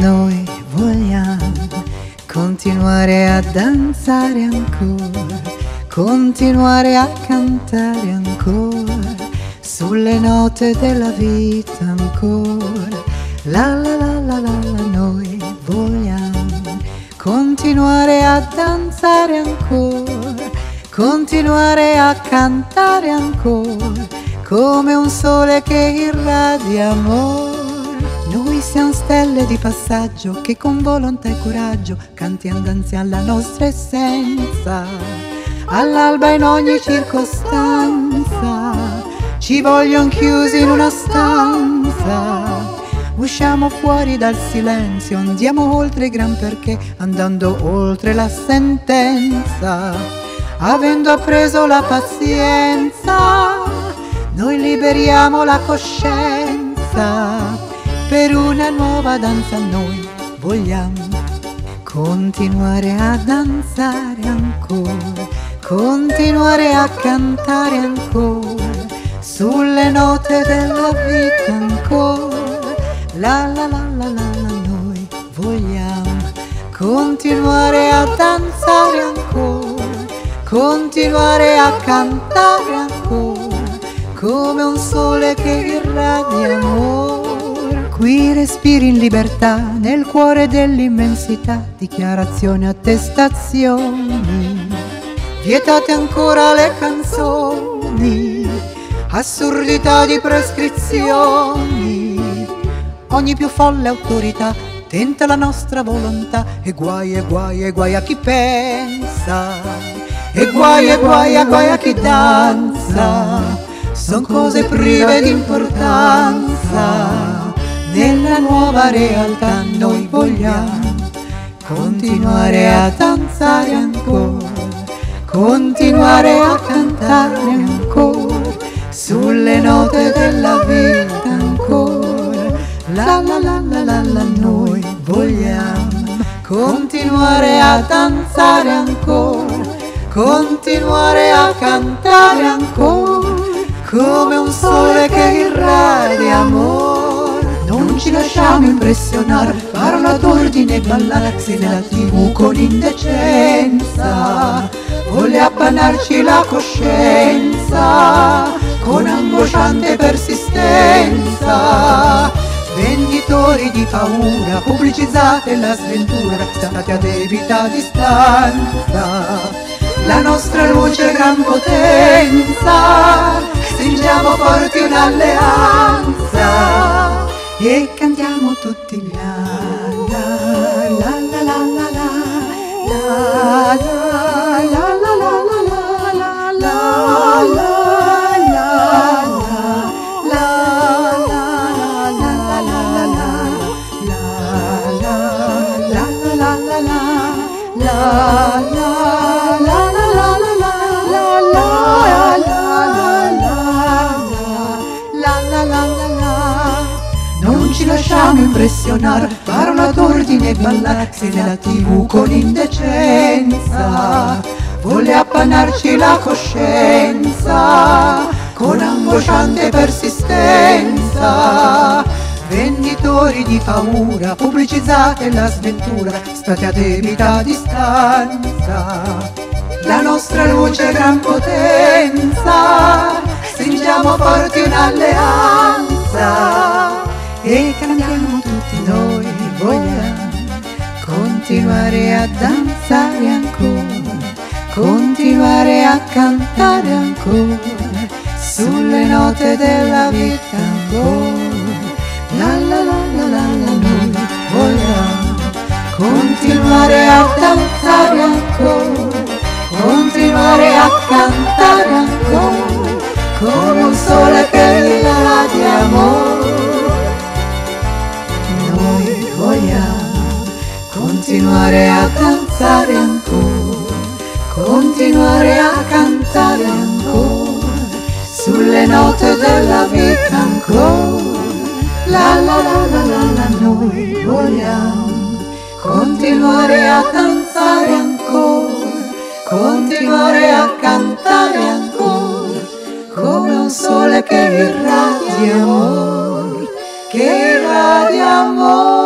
Noi vogliamo continuare a danzare ancora, continuare a cantare ancora, sulle note della vita ancora. La la la la la la, noi vogliamo continuare a danzare ancora, continuare a cantare ancora, come un sole che irradia amore. Noi siamo stelle di passaggio che con volontà e coraggio cantiamo danzi alla nostra essenza. All'alba in ogni circostanza ci vogliono chiusi in una stanza. Usciamo fuori dal silenzio, andiamo oltre i gran perché, andando oltre la sentenza. Avendo appreso la pazienza, noi liberiamo la coscienza per una nuova danza noi vogliamo continuare a danzare ancora, continuare a cantare ancora, sulle note della vita ancora, la la la la la, la noi vogliamo continuare a danzare ancora, continuare a cantare ancora, come un sole che irradia amore. Qui respiri in libertà, nel cuore dell'immensità, dichiarazioni, attestazioni. Vietate ancora le canzoni, assurdità di prescrizioni. Ogni più folle autorità tenta la nostra volontà e guai e guai e guai a chi pensa. E guai e guai e guai a chi danza. Sono cose prive di importanza nella nuova realtà noi vogliamo continuare a danzare ancora, continuare a cantare ancora, sulle note della vita ancora, la la la la la la noi vogliamo continuare a danzare ancora, continuare a cantare ancora, come un sole che irradia amore non ci lasciamo impressionare, parla d'ordine e ballazzi nella tv con indecenza, vuole appannarci la coscienza con angosciante persistenza. Venditori di paura, pubblicizzate la sventura, state a debita distanza. La nostra luce gran potenza, stringiamo forti un'alleanza e cantiamo tutti la la la la la la la la la la la la la la impressionare, parola d'ordine e ballazzi nella tv con indecenza. Vuole appannarci la coscienza con angosciante persistenza. Venditori di paura, pubblicizzate la sventura, state a debita distanza. La nostra luce è gran potenza, stringiamo forti un'alleanza e continuare a danzare ancora, continuare a cantare ancora, sulle note della vita ancora, la la la la la la noi vogliamo continuare a danzare ancora, continuare a cantare ancora, come un sole note della vita ancora, la la la la la la noi vogliamo, continuare a danzare ancora, continuare a cantare ancora, come un sole che irradia amore, che irradia amore.